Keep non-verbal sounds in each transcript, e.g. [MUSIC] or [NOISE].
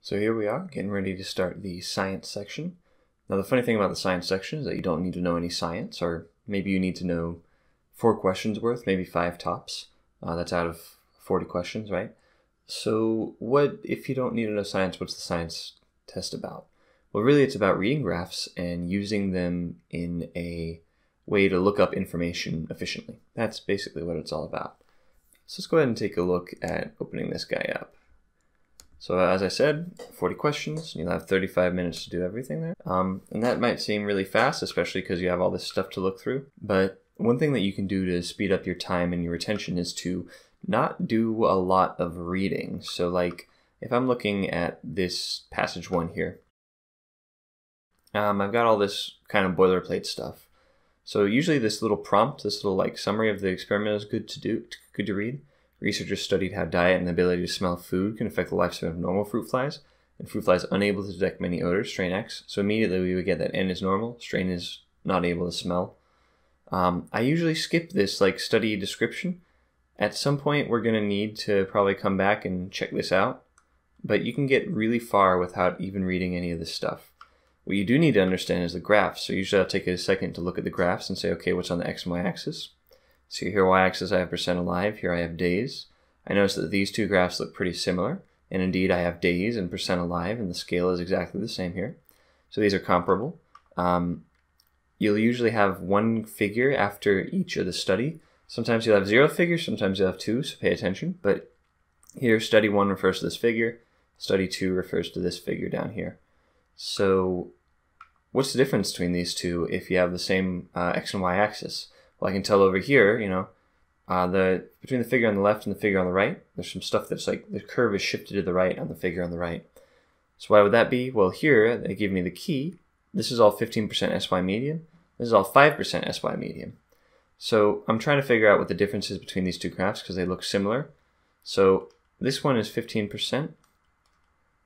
So here we are, getting ready to start the science section. Now the funny thing about the science section is that you don't need to know any science, or maybe you need to know four questions worth, maybe five tops. Uh, that's out of 40 questions, right? So what, if you don't need to know science, what's the science test about? Well, really it's about reading graphs and using them in a way to look up information efficiently. That's basically what it's all about. So let's go ahead and take a look at opening this guy up. So as I said, 40 questions, you'll have 35 minutes to do everything there. Um, and that might seem really fast, especially because you have all this stuff to look through. But one thing that you can do to speed up your time and your attention is to not do a lot of reading. So like if I'm looking at this passage one here, um, I've got all this kind of boilerplate stuff. So usually this little prompt, this little like summary of the experiment is good to do, good to read. Researchers studied how diet and the ability to smell food can affect the lifespan of normal fruit flies, and fruit flies unable to detect many odors, strain X. So immediately we would get that N is normal, strain is not able to smell. Um, I usually skip this like study description. At some point, we're going to need to probably come back and check this out, but you can get really far without even reading any of this stuff. What you do need to understand is the graphs. So usually I'll take a second to look at the graphs and say, okay, what's on the X and Y axis? So here y-axis I have percent alive, here I have days. I notice that these two graphs look pretty similar, and indeed I have days and percent alive, and the scale is exactly the same here. So these are comparable. Um, you'll usually have one figure after each of the study. Sometimes you'll have zero figures, sometimes you'll have two, so pay attention. But here, study one refers to this figure, study two refers to this figure down here. So what's the difference between these two if you have the same uh, x and y axis? Well, I can tell over here, you know, uh, the between the figure on the left and the figure on the right, there's some stuff that's like the curve is shifted to the right on the figure on the right. So why would that be? Well, here they give me the key. This is all 15% SY medium. This is all 5% SY medium. So I'm trying to figure out what the difference is between these two graphs because they look similar. So this one is 15%.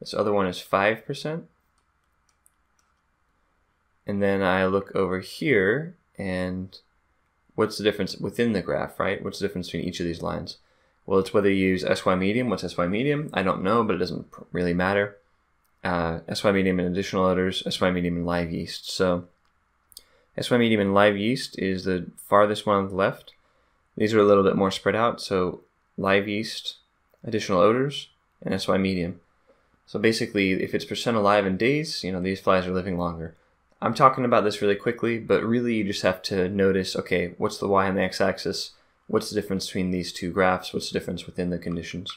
This other one is 5%. And then I look over here and what's the difference within the graph, right? What's the difference between each of these lines? Well, it's whether you use SY medium. What's SY medium? I don't know, but it doesn't really matter. Uh, SY medium and additional odors, SY medium and live yeast. So SY medium and live yeast is the farthest one on the left. These are a little bit more spread out. So live yeast, additional odors, and SY medium. So basically, if it's percent alive in days, you know, these flies are living longer. I'm talking about this really quickly, but really you just have to notice, okay, what's the y and the x-axis? What's the difference between these two graphs? What's the difference within the conditions?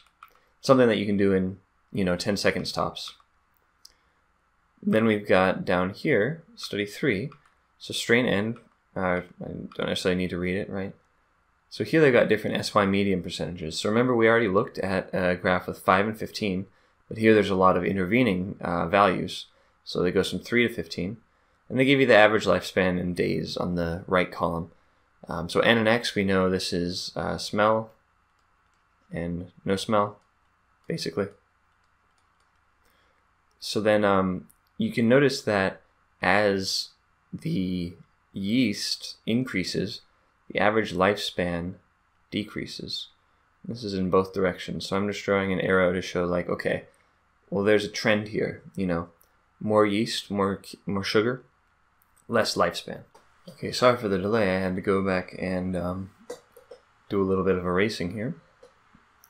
Something that you can do in, you know, 10 seconds tops. Then we've got down here, study three. So strain N, uh, I don't necessarily need to read it, right? So here they've got different SY medium percentages. So remember we already looked at a graph with 5 and 15, but here there's a lot of intervening uh, values. So they go from 3 to 15. And they give you the average lifespan in days on the right column. Um, so N and X, we know this is uh, smell and no smell, basically. So then um, you can notice that as the yeast increases, the average lifespan decreases. This is in both directions. So I'm just drawing an arrow to show like, okay, well, there's a trend here, you know, more yeast, more, more sugar, less lifespan. Okay, sorry for the delay. I had to go back and um, do a little bit of erasing here.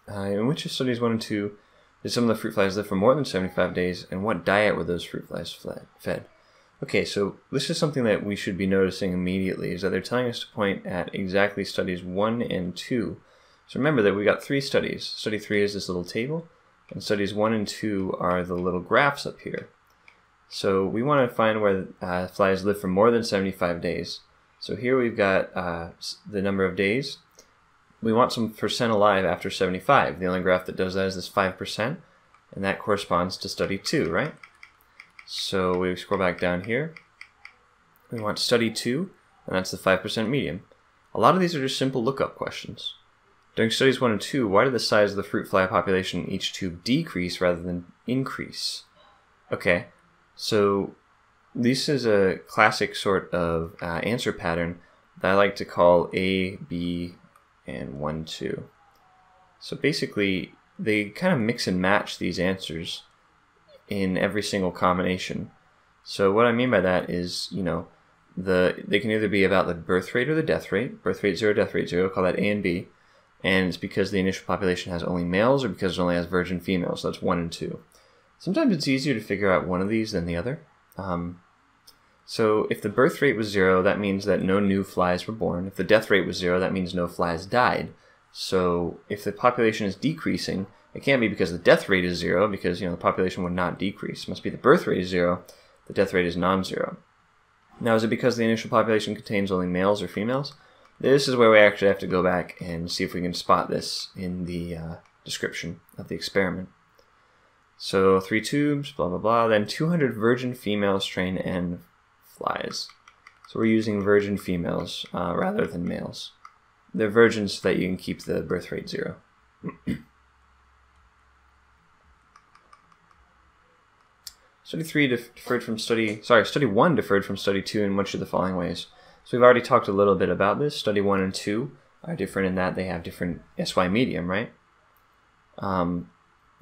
Uh, in which of studies 1 and 2 did some of the fruit flies live for more than 75 days, and what diet were those fruit flies fed? Okay, so this is something that we should be noticing immediately, is that they're telling us to point at exactly studies 1 and 2. So remember that we got three studies. Study 3 is this little table, and studies 1 and 2 are the little graphs up here. So we want to find where uh, flies live for more than 75 days. So here we've got uh, the number of days. We want some percent alive after 75. The only graph that does that is this 5%, and that corresponds to study 2, right? So we scroll back down here. We want study 2, and that's the 5% medium. A lot of these are just simple lookup questions. During studies 1 and 2, why did the size of the fruit fly population in each tube decrease rather than increase? Okay, so this is a classic sort of uh, answer pattern that I like to call A, B, and 1, 2. So basically, they kind of mix and match these answers in every single combination. So what I mean by that is, you know, the they can either be about the birth rate or the death rate. Birth rate zero, death rate zero. Call that A and B, and it's because the initial population has only males or because it only has virgin females. So that's one and two. Sometimes it's easier to figure out one of these than the other. Um, so if the birth rate was zero, that means that no new flies were born. If the death rate was zero, that means no flies died. So if the population is decreasing, it can't be because the death rate is zero, because you know the population would not decrease. It must be the birth rate is zero, the death rate is non-zero. Now, is it because the initial population contains only males or females? This is where we actually have to go back and see if we can spot this in the uh, description of the experiment. So three tubes, blah blah blah. Then 200 virgin female strain N flies. So we're using virgin females uh, rather than males. They're virgins so that you can keep the birth rate zero. [CLEARS THROAT] study 3 deferred from study, sorry, study 1 deferred from study 2 in much of the following ways. So we've already talked a little bit about this. Study 1 and 2 are different in that they have different SY medium, right? Um,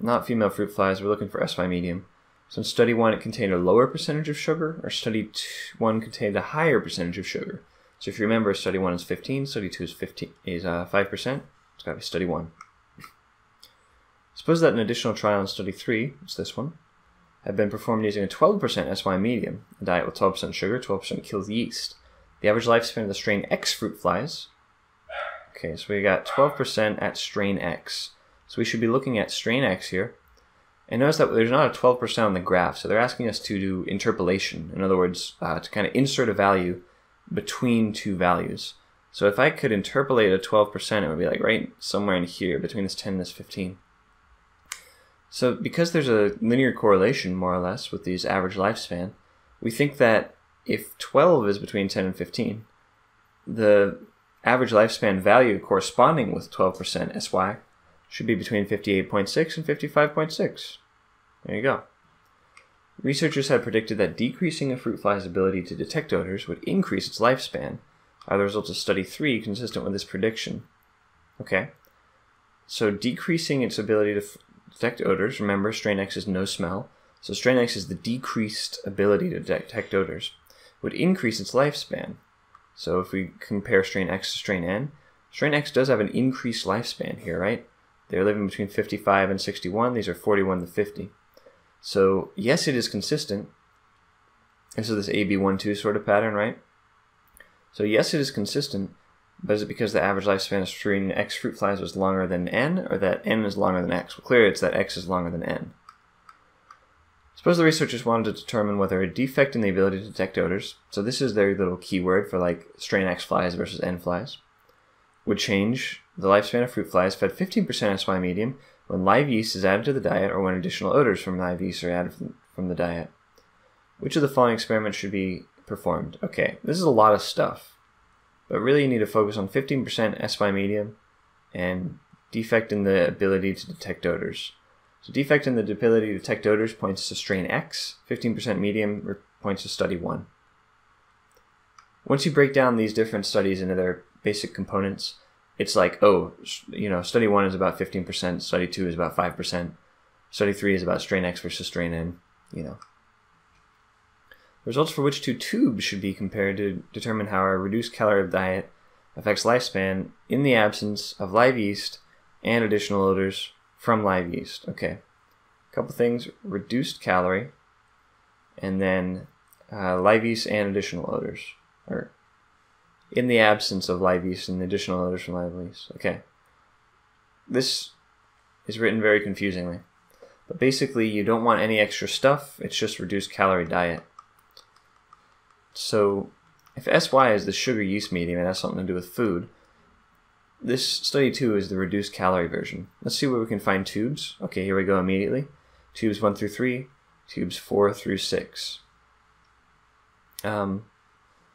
not female fruit flies, we're looking for SY medium. So in study 1 it contained a lower percentage of sugar, or study two, 1 contained a higher percentage of sugar. So if you remember, study 1 is 15, study 2 is 15 is uh, 5%. It's got to be study 1. [LAUGHS] Suppose that an additional trial in study 3, it's this one, had been performed using a 12% SY medium, a diet with 12% sugar, 12% kills yeast. The average lifespan of the strain X fruit flies. Okay, so we got 12% at strain X. So we should be looking at strain X here. And notice that there's not a 12% on the graph, so they're asking us to do interpolation. In other words, uh, to kind of insert a value between two values. So if I could interpolate a 12%, it would be like right somewhere in here between this 10 and this 15. So because there's a linear correlation, more or less, with these average lifespan, we think that if 12 is between 10 and 15, the average lifespan value corresponding with 12% SY should be between 58.6 and 55.6. There you go. Researchers had predicted that decreasing a fruit fly's ability to detect odors would increase its lifespan. Are the results of study 3 consistent with this prediction? Okay. So decreasing its ability to detect odors, remember strain X is no smell, so strain X is the decreased ability to detect odors, would increase its lifespan. So if we compare strain X to strain N, strain X does have an increased lifespan here, right? They're living between 55 and 61. These are 41 to 50. So yes, it is consistent. And so this AB12 sort of pattern, right? So yes, it is consistent, but is it because the average lifespan of strain X fruit flies was longer than N, or that N is longer than X? Well, clearly it's that X is longer than N. Suppose the researchers wanted to determine whether a defect in the ability to detect odors, so this is their little keyword for like strain X flies versus N flies, would change the lifespan of fruit flies fed 15% SY medium when live yeast is added to the diet or when additional odors from live yeast are added from the diet. Which of the following experiments should be performed? Okay, this is a lot of stuff, but really you need to focus on 15% SY medium and defect in the ability to detect odors. So defect in the ability to detect odors points to strain X, 15% medium points to study 1. Once you break down these different studies into their basic components, it's like, oh, you know, study 1 is about 15%, study 2 is about 5%, study 3 is about strain X versus strain N, you know. Results for which two tubes should be compared to determine how a reduced calorie diet affects lifespan in the absence of live yeast and additional odors from live yeast. Okay, a couple things: reduced calorie, and then uh, live yeast and additional odors, or in the absence of live yeast and additional odors from live yeast. Okay, this is written very confusingly, but basically you don't want any extra stuff. It's just reduced calorie diet. So if SY is the sugar yeast medium and has something to do with food, this study 2 is the reduced calorie version. Let's see where we can find tubes. Okay, here we go immediately. Tubes 1 through 3, tubes 4 through 6. Um,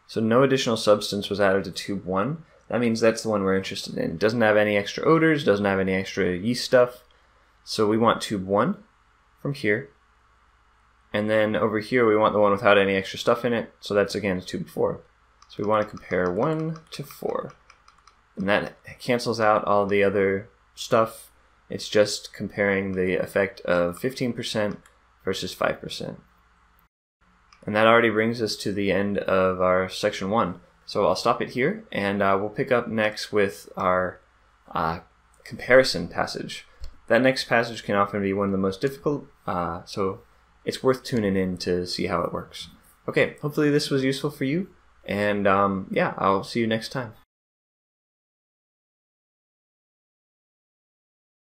so no additional substance was added to tube 1. That means that's the one we're interested in. It doesn't have any extra odors, doesn't have any extra yeast stuff. So we want tube 1 from here. And then over here we want the one without any extra stuff in it. So that's again tube 4. So we want to compare 1 to 4. And that cancels out all the other stuff. It's just comparing the effect of 15% versus 5%. And that already brings us to the end of our section one. So I'll stop it here and uh, we'll pick up next with our uh, comparison passage. That next passage can often be one of the most difficult, uh, so it's worth tuning in to see how it works. Okay, hopefully this was useful for you, and um, yeah, I'll see you next time.